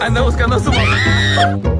Anda buscando a su mamá.